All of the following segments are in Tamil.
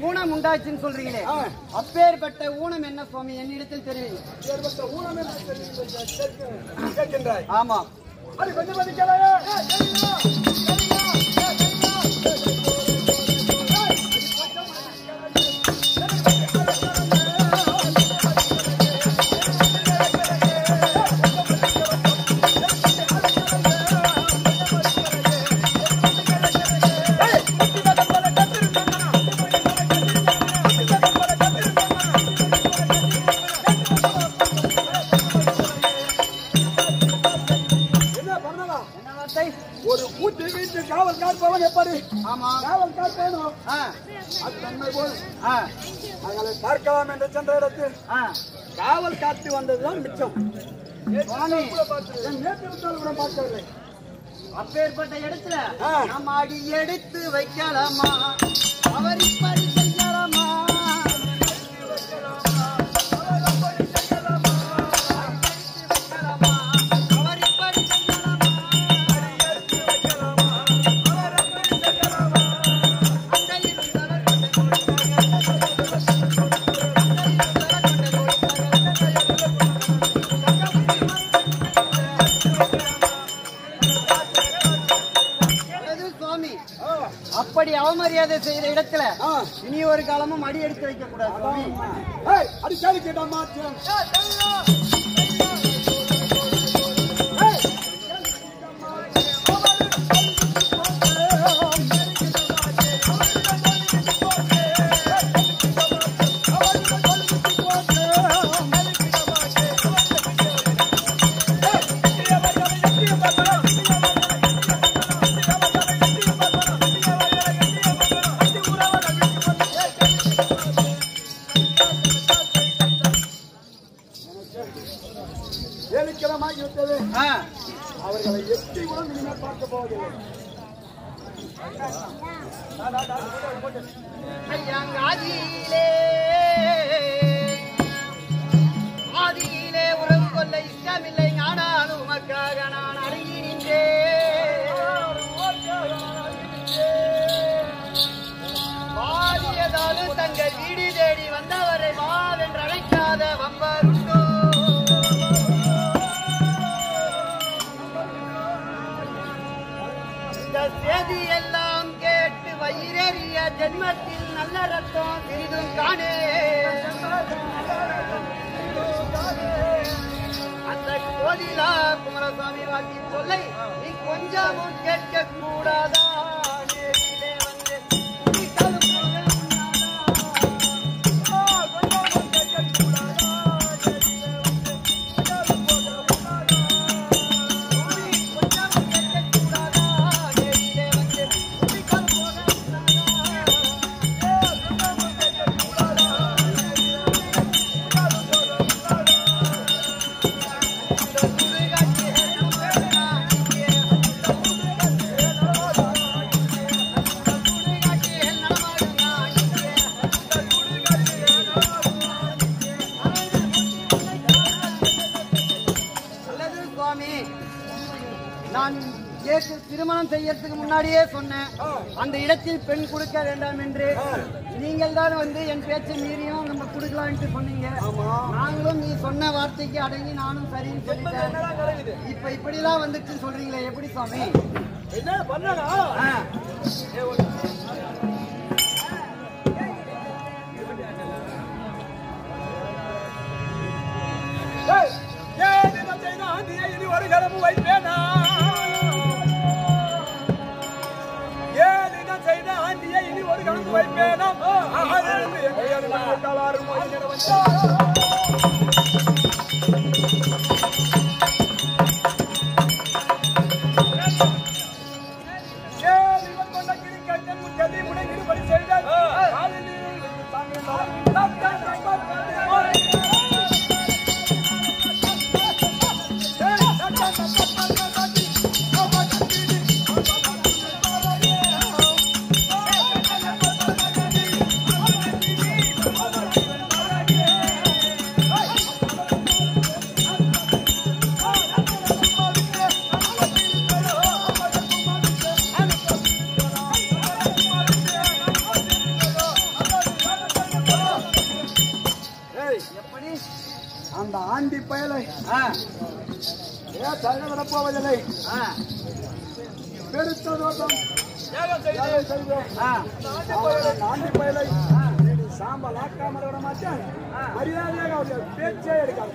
ஊனம் உண்டாச்சுன்னு சொல்றீங்களே. அப்பேற்பட்ட ஊனம் என்ன சுவாமி? என்னிடத்தில் தெரியும் ஆமா. அது கொஞ்சம் அவங்களை பார்க்கலாம் என்று சென்ற இடத்தில் காவல் காத்து வந்ததுதான் மிச்சம். கூட பார்க்கவில்லை. அப்பேற்பட்ட இடத்துல. நம்ம அடி எடுத்து வைக்கலாமா? அவர் இப்படி காலமும் அடி எடுத்து வைக்க கூடாது அடி கேள்வி கேட்டா தங்கள் வீடு தேடி வந்தவரை மாவென்று அழைக்காத வம்பருண்டோ? இந்த செய்தி எல்லாம் கேட்டு வயிறறிய ஜென்மத்தில் நல்ல ரத்தம் சிறிதும் காணே அந்த கோதிலா குமாரசாமி வாக்கி சொல்லை நீ கொஞ்சமும் கேட்க கூடாதா செய்யறதுக்கு முன்னாடியே சொன்னேன் அந்த இடத்தில் பெண் கொடுக்க வேண்டாம் என்று. நீங்கள் தான் வந்து என் பேச்சை மீறியும் நம்ம கொடுக்கலாம்னு சொன்னீங்க. நாங்களும் நீ சொன்ன வார்த்தைக்கு அடங்கி நானும் சரின்னு சொல்லிட்டேன். இப்ப இப்படிலாம் வந்துச்சுன்னு சொல்றீங்களே எப்படி சுவாமி என்ன செய்த ஆண்டியை இனி ஒரு கரமும் வைப்பேனா? ஒரு கணக்கு வைப்பேனா? தலை விடப்போவதில்லை பெருத்த நோக்கம் நான்கு பயலை சாம்பல் பேச்சே எடுக்காது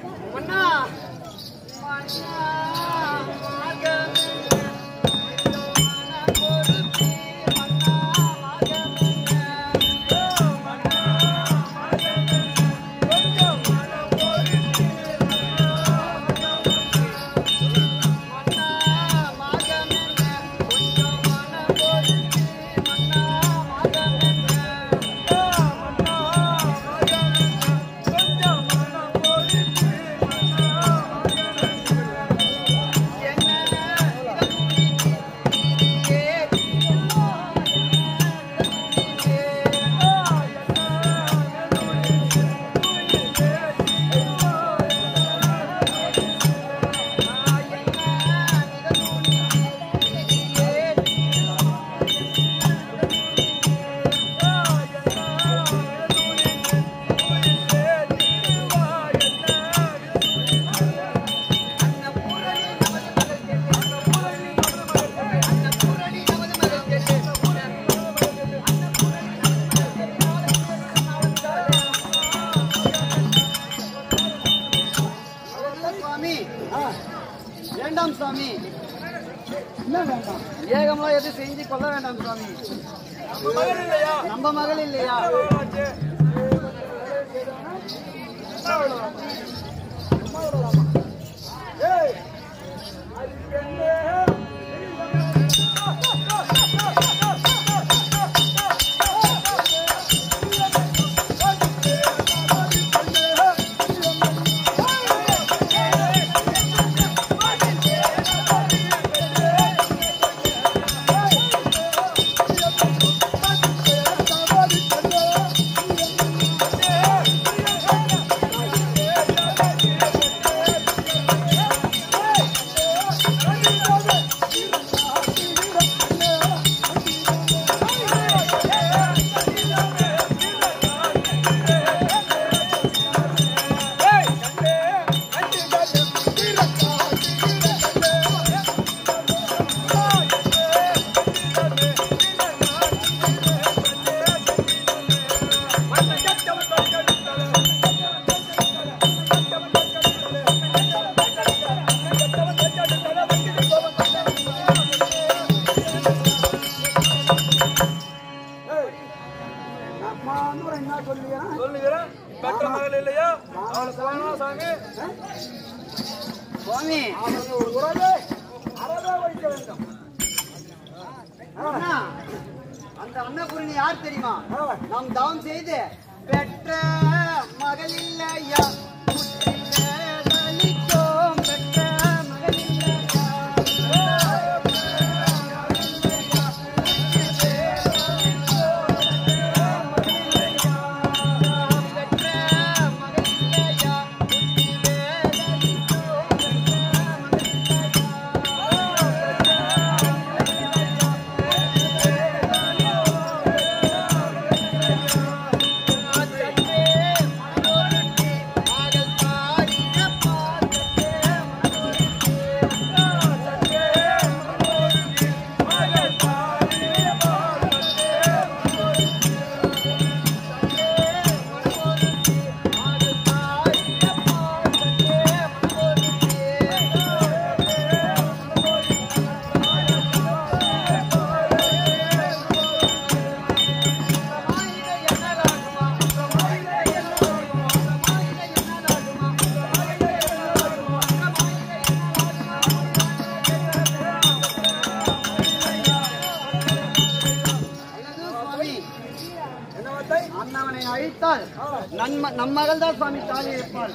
அவனை அழித்தால் நன்ம நம் மகள் தான் சுவாமி தாலி இருப்பாள்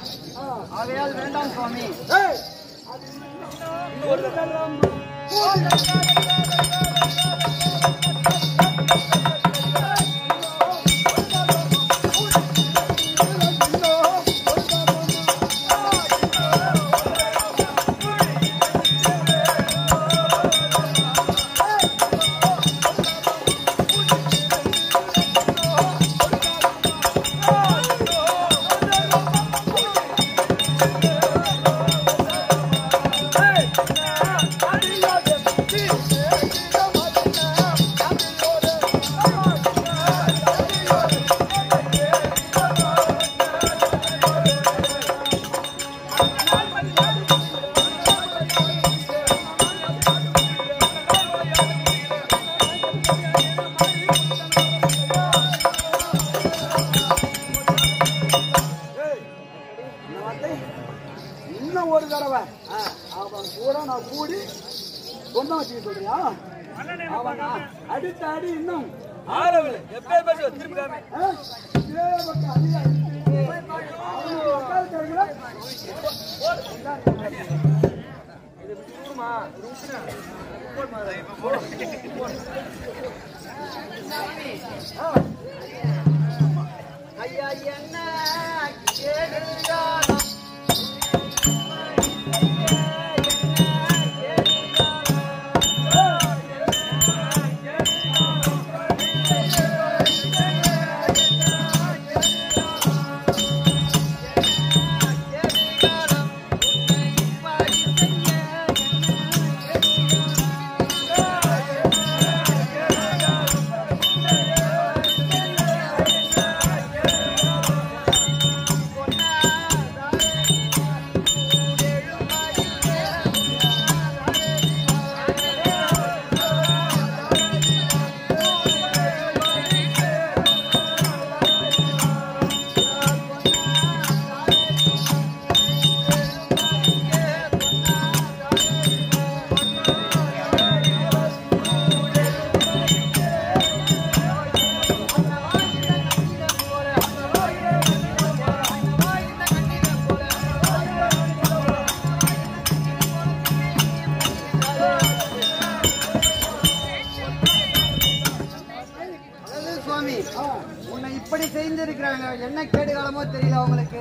ஆகையால் வேண்டாம் சுவாமி. ஒரு என்ன கேடு காலமோ தெரியல அவங்களுக்கு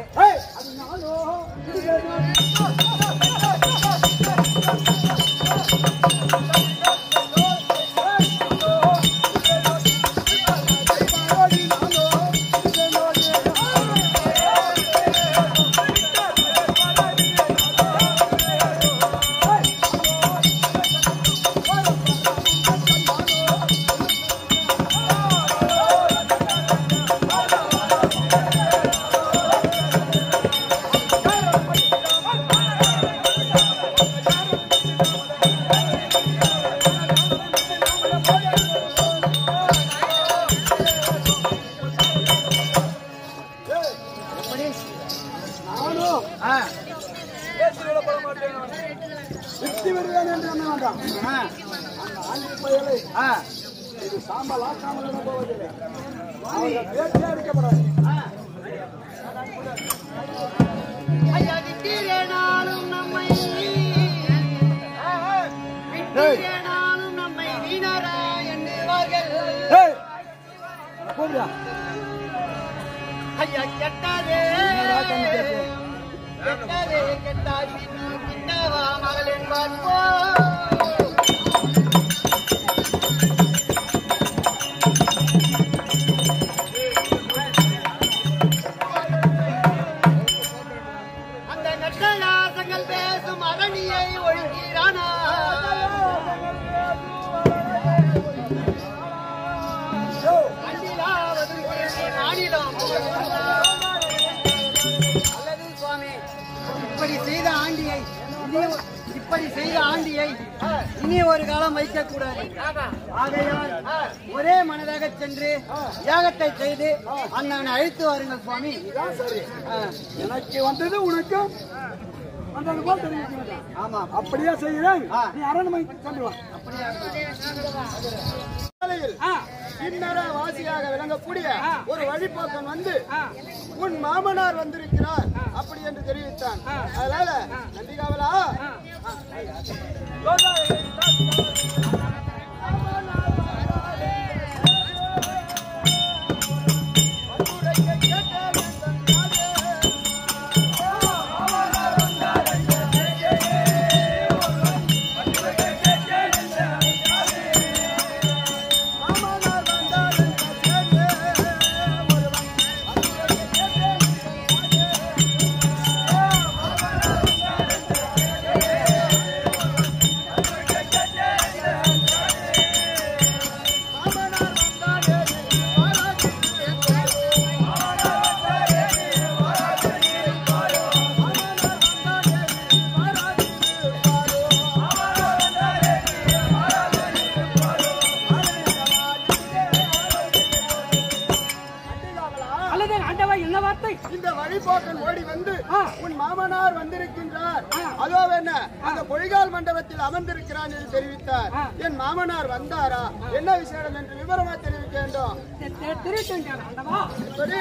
இனி இப்படி செய்த ஆண்டியை இனி ஒரு காலம் வைக்க கூடாது ஆகையால் ஒரே மனதாக சென்று யாகத்தை செய்து அண்ணனை அழைத்து வாருங்கள் சுவாமி. எனக்கு வந்தது உனக்கு வந்தது போல் தெரிவிக்க வேண்டாம் ஆமா அப்படியே செய்கிறேன். நீ அரண்மனை சென்று வா. கிண்ணற வாசியாக விளங்கக்கூடிய ஒரு வழிபோக்கன் வந்து உன் மாமனார் வந்திருக்கிறார் அப்படி என்று தெரிவித்தான். அதனால நந்திகாவலா? வழிபோக்கன் ஓடி வந்து. உன் மாமனார் வந்திருக்கின்றார். அதோ என்ன? அந்த பொய்கால் மண்டபத்தில் அமர்ந்திருக்கிறான் என்று தெரிவித்தார். என் மாமனார் வந்தாரா? என்ன விசேடம் என்று விவரமா தெரிவிக்க வேண்டும். திருட்டு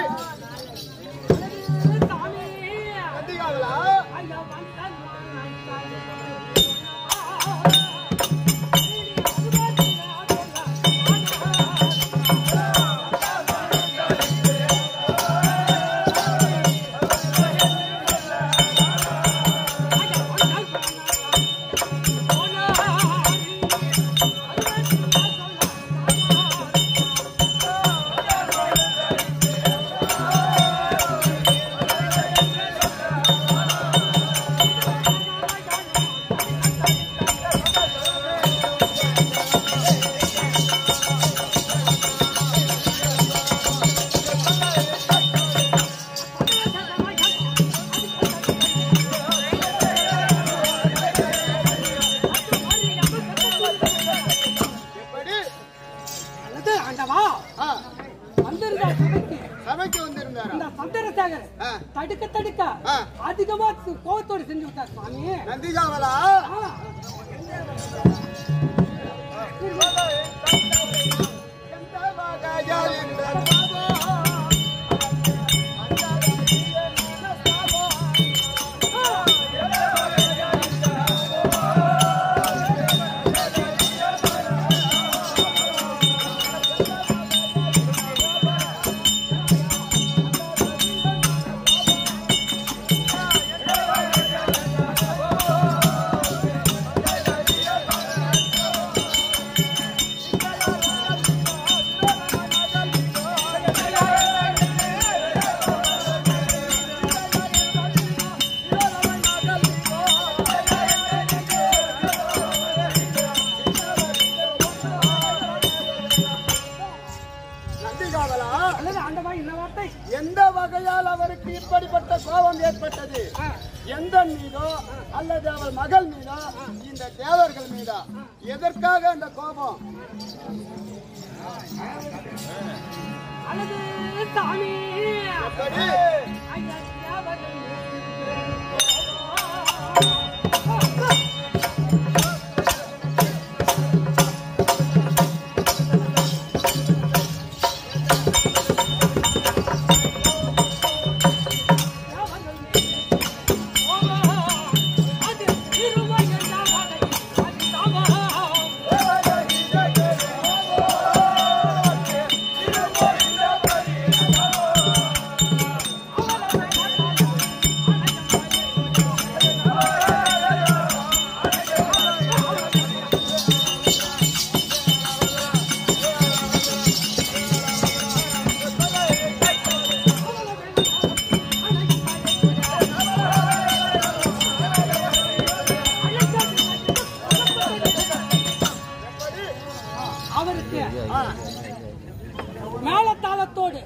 மேலத்தாளத்தோடு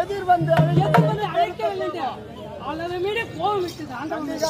எதிர் வந்து அழைக்க எதிர்ப்பதை அழைக்கவில்லை அல்லது மீது கோபம் விட்டது. ஆண்டவன் மீது.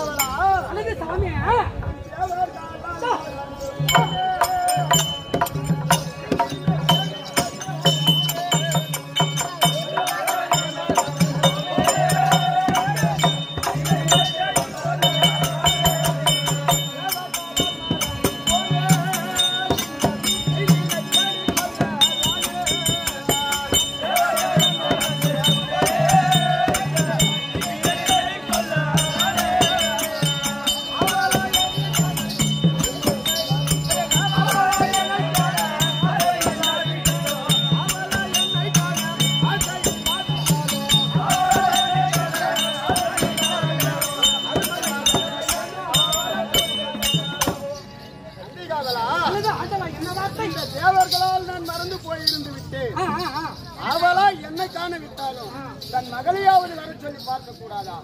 இந்த தேவர்களால் நான் மறந்து போயிருந்து விட்டேன். அவளா என்னை காண விட்டாலும் தன் மகளையாவது வர சொல்லி பார்க்க கூடாதா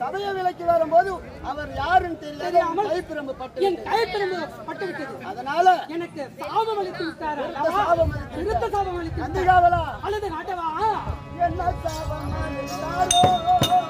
சபையை விலைக்கு வரும்போது அவர் யாருன்னு தெரியாமல் கைப்பிரம்பு பட்டு என் பட்டு விட்டது. அதனால எனக்கு சாபம் அளித்து விட்டார்? சாபம் அளித்து விருத்த சாபம் அளித்து அல்லது நாட்டவா? என்ன சாபம் அளித்தாரோ?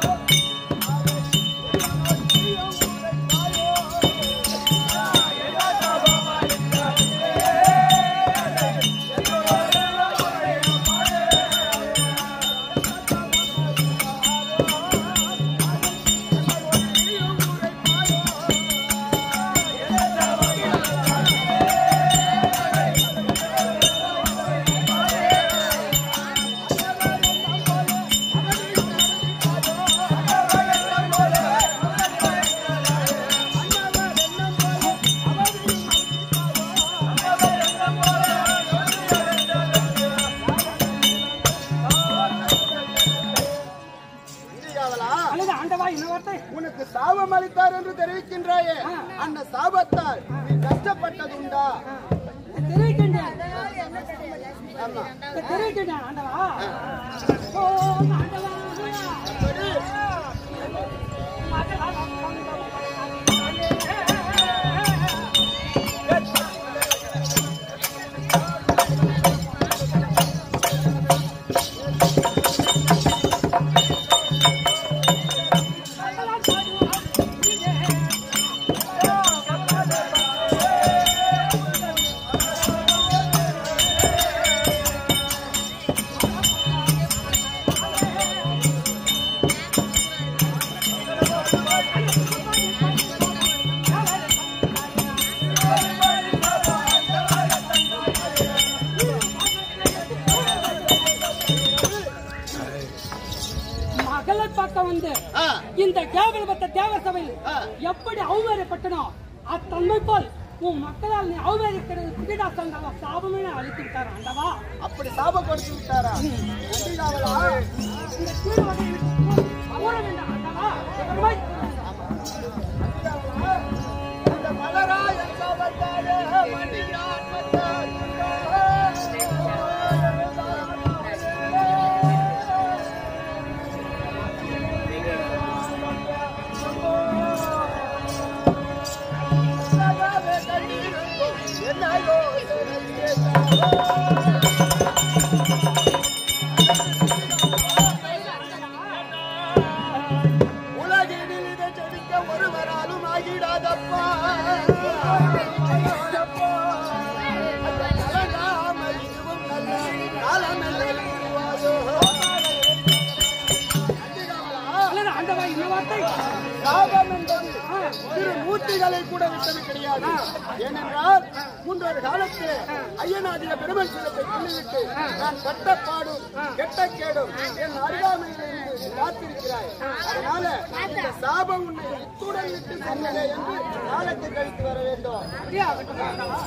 அளித்தார் என்று தெரிவிக்கின்றாயே. அந்த சாபத்தால் நீ கஷ்டப்பட்டதுண்டா. தெரிவிக்கின்றேன் ஆமா. தெரிவிக்கின்றேன் சபையில். எப்படி அவமதிப்பட்டனோ அத்தன்மை போல் உன் மக்களால் நீ அவமதிக்கிறது புதிதாசந்தாவா சாபமே அழித்து விட்டார் ஆண்டவா அப்படி சாபம் கொடுத்து விட்டாரா இந்த ஆண்டவா 人이가 어. முன்னொரு காலத்தில் ஐயனாதிய பெருமன் சிலத்தை கொண்டுவிட்டு நான் பட்ட பாடும் கெட்ட கேடும் என் அருகாமையில் இருந்து காத்திருக்கிறாய். அதனால இந்த சாபம் உன்னை இத்துடன் விட்டு சென்றதே என்று காலத்தை கழித்து வர வேண்டும். அப்படியே? ஆகட்டும் ஆண்டவா.